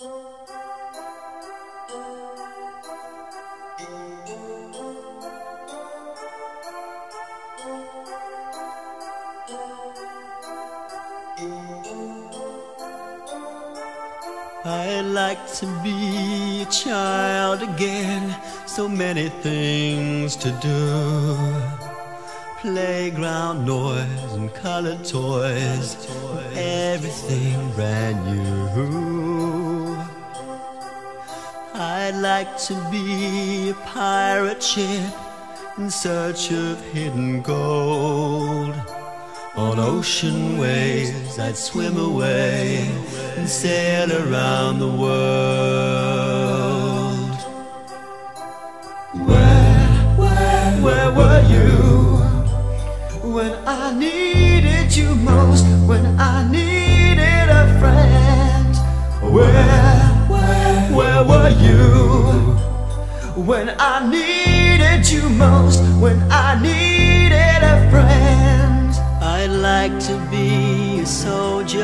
I'd like to be a child again, so many things to do. Playground noise and colored toys, everything brand new. I'd like to be a pirate ship in search of hidden gold. On ocean waves, I'd swim away and sail around the world. Where, where, where were you when I needed you most? When I needed you most? When I needed a friend? I'd like to be a soldier,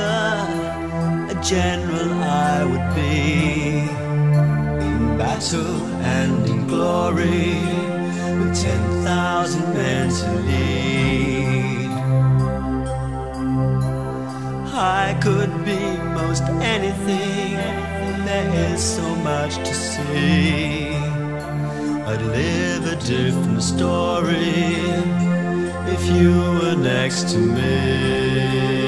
a general I would be. In battle and in glory, with ten thousand men to lead. I could be most anything, and there is so much to see. I'd live a different story if you were next to me.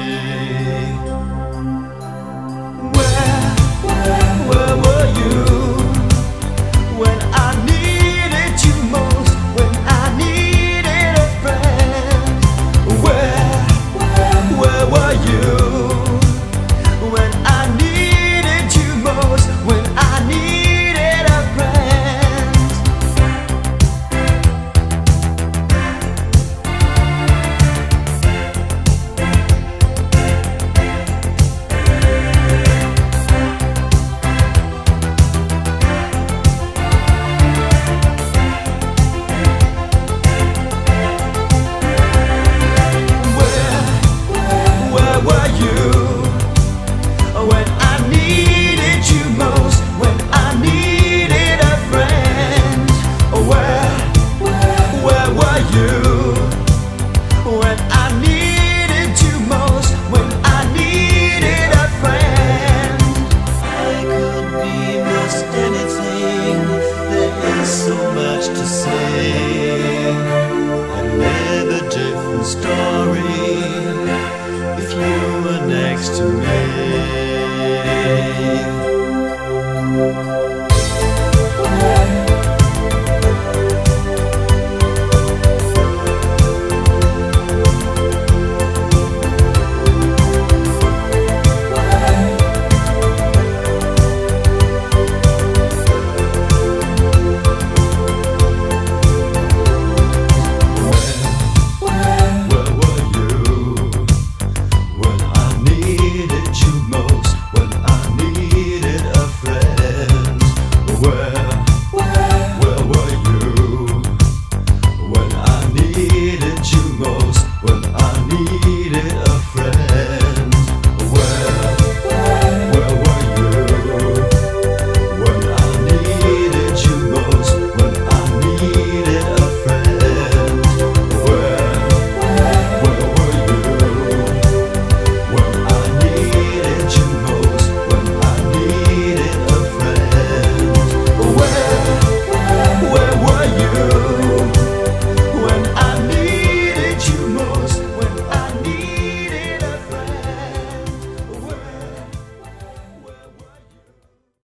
you were next to me.